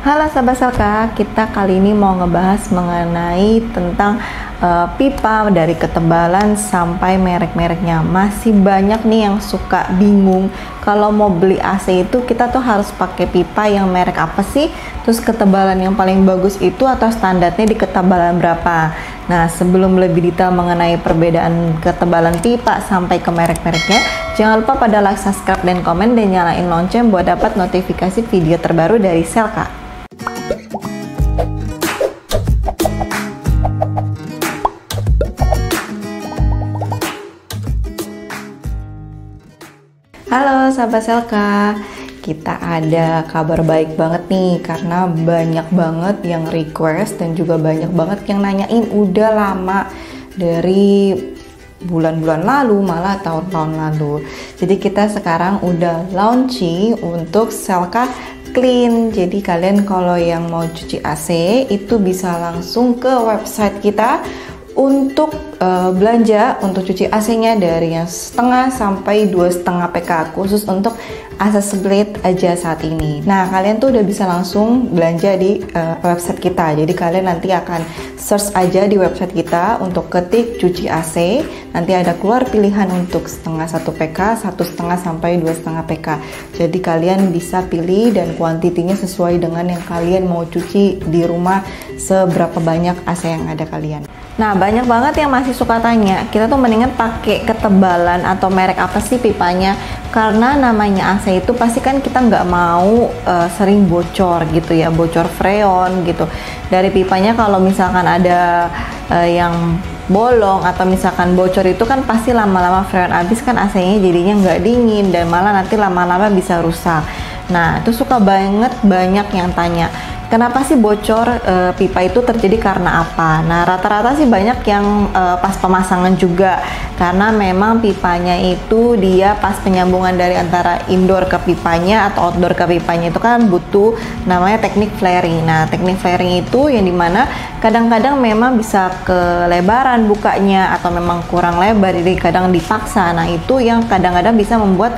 Halo sahabat Selka, kita kali ini mau ngebahas mengenai tentang uh, pipa dari ketebalan sampai merek-mereknya. Masih banyak nih yang suka bingung kalau mau beli AC itu kita tuh harus pakai pipa yang merek apa sih? Terus ketebalan yang paling bagus itu atau standarnya di ketebalan berapa? Nah, sebelum lebih detail mengenai perbedaan ketebalan pipa sampai ke merek-mereknya, jangan lupa pada like, subscribe, dan komen dan nyalain lonceng buat dapat notifikasi video terbaru dari Selka. Halo sahabat Selka, kita ada kabar baik banget nih karena banyak banget yang request dan juga banyak banget yang nanyain udah lama dari bulan-bulan lalu malah tahun-tahun lalu. Jadi kita sekarang udah launching untuk Selka Clean. Jadi kalian kalau yang mau cuci AC itu bisa langsung ke website kita untuk uh, belanja untuk cuci AC-nya dari yang setengah sampai dua setengah PK khusus untuk AC split aja saat ini. Nah kalian tuh udah bisa langsung belanja di uh, website kita. Jadi kalian nanti akan search aja di website kita untuk ketik cuci AC. Nanti ada keluar pilihan untuk setengah satu PK, satu setengah sampai dua setengah PK. Jadi kalian bisa pilih dan kuantitinya sesuai dengan yang kalian mau cuci di rumah seberapa banyak AC yang ada kalian. Nah, banyak banget yang masih suka tanya, kita tuh mendingan pakai ketebalan atau merek apa sih pipanya? Karena namanya AC itu pasti kan kita nggak mau uh, sering bocor gitu ya, bocor freon gitu. Dari pipanya kalau misalkan ada uh, yang bolong atau misalkan bocor itu kan pasti lama-lama freon habis kan AC-nya jadinya nggak dingin dan malah nanti lama-lama bisa rusak. Nah, itu suka banget banyak yang tanya Kenapa sih bocor e, pipa itu terjadi karena apa? Nah, rata-rata sih banyak yang e, pas pemasangan juga karena memang pipanya itu dia pas penyambungan dari antara indoor ke pipanya atau outdoor ke pipanya itu kan butuh namanya teknik flaring. Nah, teknik flaring itu yang di mana kadang-kadang memang bisa kelebaran bukanya atau memang kurang lebar jadi kadang dipaksa. Nah, itu yang kadang-kadang bisa membuat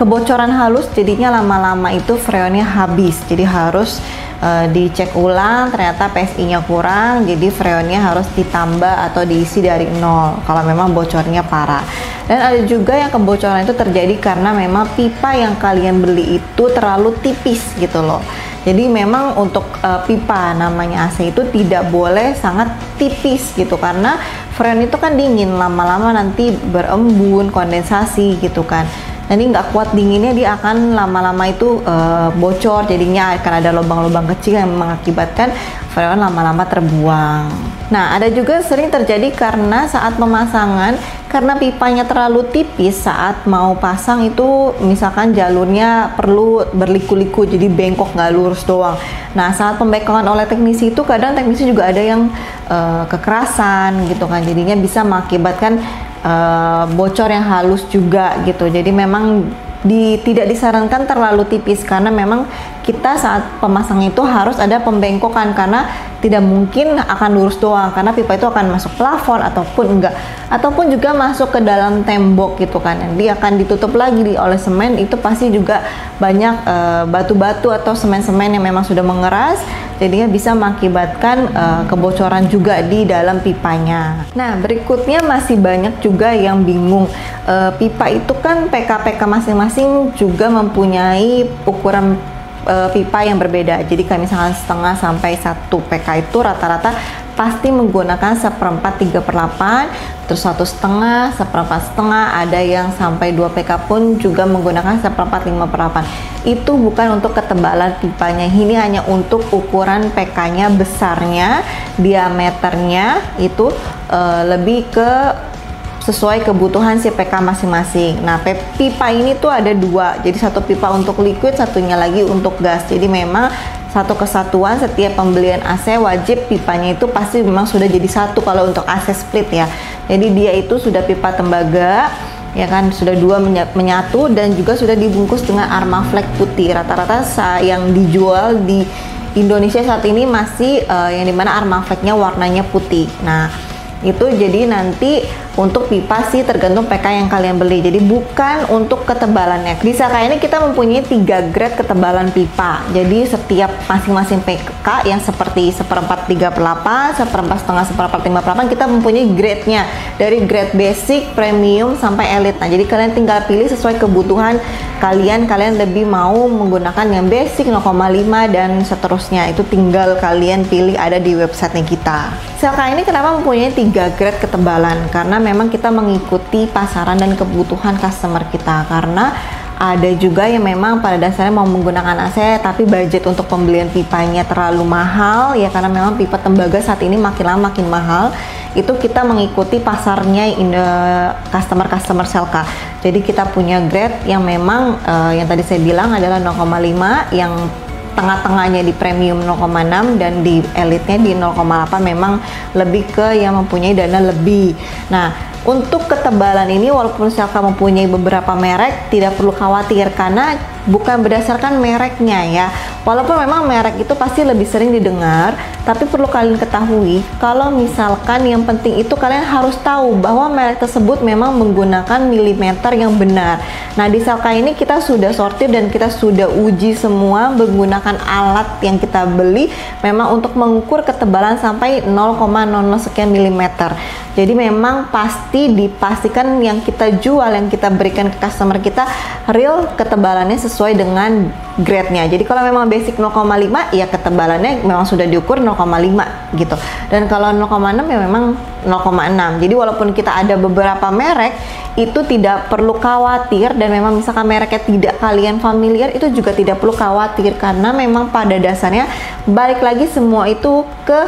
kebocoran halus jadinya lama-lama itu freonnya habis. Jadi harus uh, dicek ulang ternyata PSI-nya kurang jadi freonnya harus ditambah atau diisi dari nol kalau memang bocornya parah. Dan ada juga yang kebocoran itu terjadi karena memang pipa yang kalian beli itu terlalu tipis gitu loh. Jadi memang untuk uh, pipa namanya AC itu tidak boleh sangat tipis gitu karena freon itu kan dingin lama-lama nanti berembun kondensasi gitu kan nanti nggak kuat dinginnya dia akan lama-lama itu uh, bocor jadinya akan ada lubang-lubang kecil yang mengakibatkan freon lama-lama terbuang. Nah, ada juga sering terjadi karena saat pemasangan karena pipanya terlalu tipis saat mau pasang itu misalkan jalurnya perlu berliku-liku jadi bengkok nggak lurus doang. Nah, saat pembekokan oleh teknisi itu kadang teknisi juga ada yang uh, kekerasan gitu kan jadinya bisa mengakibatkan uh, bocor yang halus juga gitu. Jadi memang di, tidak disarankan terlalu tipis karena memang kita saat pemasang itu harus ada pembengkokan karena tidak mungkin akan lurus doang karena pipa itu akan masuk plafon ataupun enggak. Ataupun juga masuk ke dalam tembok gitu kan dia akan ditutup lagi oleh semen itu pasti juga banyak eh, batu-batu uh, atau semen-semen yang memang sudah mengeras jadinya bisa mengakibatkan uh, kebocoran juga di dalam pipanya. Nah berikutnya masih banyak juga yang bingung. Uh, pipa itu kan PK-PK masing-masing juga mempunyai ukuran pipa yang berbeda. Jadi kayak misalkan setengah sampai satu PK itu rata-rata pasti menggunakan seperempat tiga per 8 terus satu setengah seperempat setengah. Ada yang sampai 2 PK pun juga menggunakan seperempat lima per 8 itu bukan untuk ketebalan pipanya ini hanya untuk ukuran PK nya besarnya diameternya itu uh, lebih ke sesuai kebutuhan si PK masing-masing. Nah, pipa ini tuh ada dua, jadi satu pipa untuk liquid, satunya lagi untuk gas. Jadi memang satu kesatuan setiap pembelian AC wajib pipanya itu pasti memang sudah jadi satu kalau untuk AC split ya. Jadi dia itu sudah pipa tembaga ya kan sudah dua menyatu dan juga sudah dibungkus dengan Armaflex putih. Rata-rata yang dijual di Indonesia saat ini masih uh, yang di mana Armaflexnya warnanya putih. Nah itu jadi nanti untuk pipa sih tergantung PK yang kalian beli. Jadi bukan untuk ketebalannya. Di Saka ini kita mempunyai tiga grade ketebalan pipa. Jadi setiap masing-masing PK yang seperti seperempat 3 per 8 seperempat setengah seperempat 5 per 8 kita mempunyai grade-nya. Dari grade basic, premium sampai elite nah jadi kalian tinggal pilih sesuai kebutuhan kalian kalian lebih mau menggunakan yang basic 0,5 dan seterusnya. Itu tinggal kalian pilih ada di websitenya kita. Selka ini kenapa mempunyai tiga grade ketebalan? Karena memang kita mengikuti pasaran dan kebutuhan customer kita. Karena ada juga yang memang pada dasarnya mau menggunakan AC tapi budget untuk pembelian pipanya terlalu mahal ya karena memang pipa tembaga saat ini makin lama makin mahal. Itu kita mengikuti pasarnya in customer customer Selka jadi kita punya grade yang memang uh, yang tadi saya bilang adalah 0,5 yang tengah-tengahnya di premium 0,6 dan di elite-nya di 0,8 memang lebih ke yang mempunyai dana lebih. Nah, untuk ketebalan ini walaupun Selka mempunyai beberapa merek tidak perlu khawatir karena bukan berdasarkan mereknya ya. Walaupun memang merek itu pasti lebih sering didengar, tapi perlu kalian ketahui kalau misalkan yang penting itu kalian harus tahu bahwa merek tersebut memang menggunakan milimeter yang benar. Nah, di Selka ini kita sudah sortir dan kita sudah uji semua menggunakan alat yang kita beli memang untuk mengukur ketebalan sampai 0,00 sekian milimeter. Jadi memang pasti dipastikan yang kita jual, yang kita berikan ke customer kita real ketebalannya sesuai dengan grade-nya. Jadi kalau memang basic 0,5 ya ketebalannya memang sudah diukur 0,5 gitu. Dan kalau 0,6 ya memang 0,6. Jadi walaupun kita ada beberapa merek itu tidak perlu khawatir dan memang misalkan mereknya tidak kalian familiar itu juga tidak perlu khawatir karena memang pada dasarnya balik lagi semua itu ke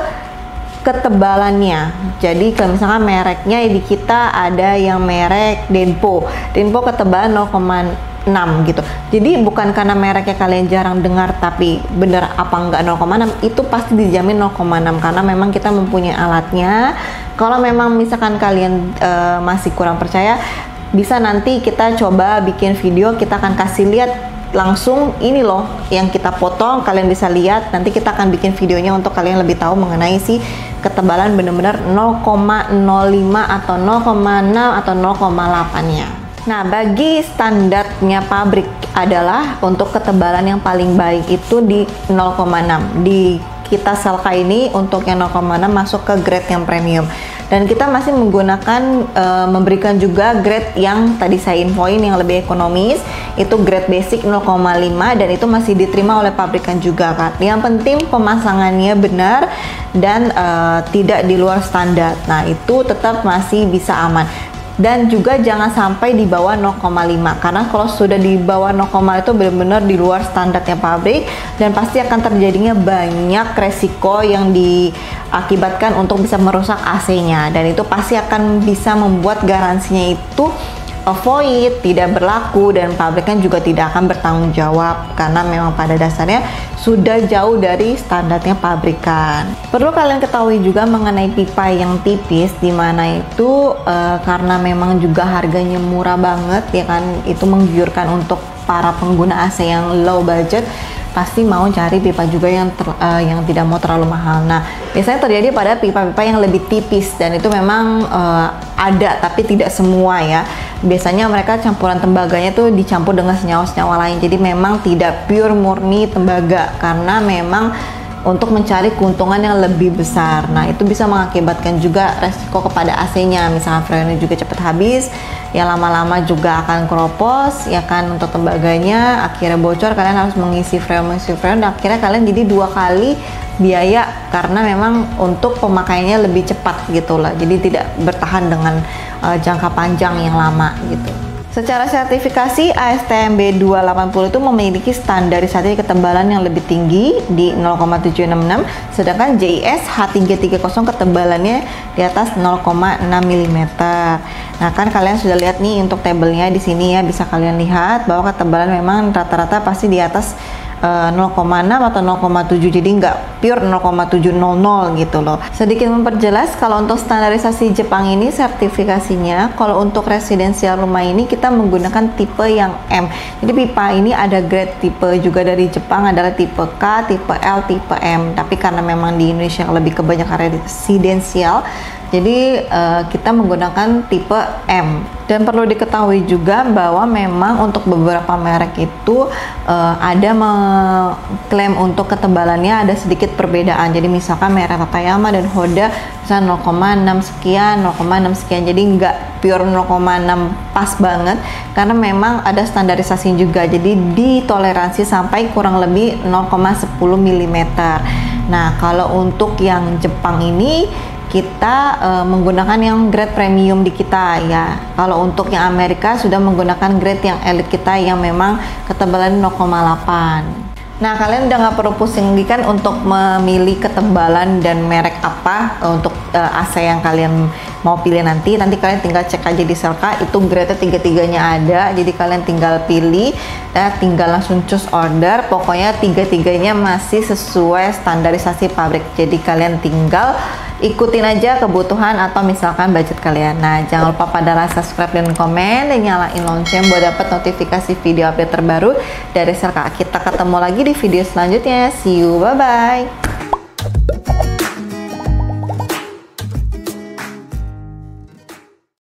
ketebalannya. Jadi kalau misalkan mereknya di kita ada yang merek Denpo. Denpo ketebalan 0,6 gitu. Jadi bukan karena mereknya kalian jarang dengar tapi benar apa enggak 0,6 itu pasti dijamin 0,6 karena memang kita mempunyai alatnya. Kalau memang misalkan kalian uh, masih kurang percaya bisa nanti kita coba bikin video kita akan kasih lihat langsung ini loh yang kita potong kalian bisa lihat nanti kita akan bikin videonya untuk kalian lebih tahu mengenai si ketebalan benar-benar 0,05 atau 0,6 atau 0,8 nya Nah, bagi standarnya pabrik adalah untuk ketebalan yang paling baik itu di 0,6. Di kita Selka ini untuk yang 0,6 masuk ke grade yang premium. Dan kita masih menggunakan uh, memberikan juga grade yang tadi saya infoin yang lebih ekonomis itu grade basic 0,5 dan itu masih diterima oleh pabrikan juga kan yang penting pemasangannya benar dan uh, tidak di luar standar. Nah itu tetap masih bisa aman dan juga jangan sampai di bawah 0,5 karena kalau sudah di bawah 0, itu benar-benar di luar standarnya pabrik dan pasti akan terjadinya banyak resiko yang diakibatkan untuk bisa merusak AC-nya dan itu pasti akan bisa membuat garansinya itu avoid tidak berlaku dan pabriknya juga tidak akan bertanggung jawab karena memang pada dasarnya sudah jauh dari standarnya pabrikan. Perlu kalian ketahui juga mengenai pipa yang tipis di mana itu e, karena memang juga harganya murah banget ya kan itu menggiurkan untuk para pengguna AC yang low budget pasti mau cari pipa juga yang ter, uh, yang tidak mau terlalu mahal. Nah, biasanya terjadi pada pipa-pipa yang lebih tipis dan itu memang uh, ada tapi tidak semua ya. Biasanya mereka campuran tembaganya tuh dicampur dengan senyawa-senyawa lain. Jadi memang tidak pure murni tembaga karena memang untuk mencari keuntungan yang lebih besar. Nah, itu bisa mengakibatkan juga resiko kepada AC-nya. Misalnya freonnya juga cepat habis, ya lama-lama juga akan keropos, ya kan untuk tembaganya akhirnya bocor, kalian harus mengisi freon, mengisi freon, dan akhirnya kalian jadi dua kali biaya karena memang untuk pemakaiannya lebih cepat gitu lah. Jadi tidak bertahan dengan uh, jangka panjang yang lama gitu. Secara sertifikasi ASTM B280 itu memiliki standarisasi ketebalan yang lebih tinggi di 0,766 sedangkan JIS H330 ketebalannya di atas 0,6 mm. Nah, kan kalian sudah lihat nih untuk tabelnya di sini ya bisa kalian lihat bahwa ketebalan memang rata-rata pasti di atas uh, eh, 0,6 atau 0,7 jadi enggak pure 0,700 gitu loh. Sedikit memperjelas kalau untuk standarisasi Jepang ini sertifikasinya kalau untuk residensial rumah ini kita menggunakan tipe yang M. Jadi pipa ini ada grade tipe juga dari Jepang adalah tipe K, tipe L, tipe M. Tapi karena memang di Indonesia lebih kebanyakan residensial jadi uh, kita menggunakan tipe M. Dan perlu diketahui juga bahwa memang untuk beberapa merek itu uh, ada mengklaim untuk ketebalannya ada sedikit perbedaan. Jadi misalkan merek Tatayama dan Hoda misalnya 0,6 sekian, 0,6 sekian. Jadi nggak pure 0,6 pas banget karena memang ada standarisasi juga. Jadi ditoleransi sampai kurang lebih 0,10 mm. Nah, kalau untuk yang Jepang ini kita uh, menggunakan yang grade premium di kita ya. Kalau untuk yang Amerika sudah menggunakan grade yang elite kita yang memang ketebalan 0,8. Nah, kalian udah nggak perlu pusing lagi kan untuk memilih ketebalan dan merek apa untuk uh, AC yang kalian mau pilih nanti. Nanti kalian tinggal cek aja di Selka, itu grade tiga-tiganya ada. Jadi kalian tinggal pilih, ya, tinggal langsung choose order. Pokoknya tiga-tiganya masih sesuai standarisasi pabrik. Jadi kalian tinggal ikutin aja kebutuhan atau misalkan budget kalian. Nah, jangan lupa pada rasa subscribe dan komen dan nyalain lonceng buat dapat notifikasi video update terbaru dari Selka. Kita ketemu lagi di video selanjutnya. See you, bye bye.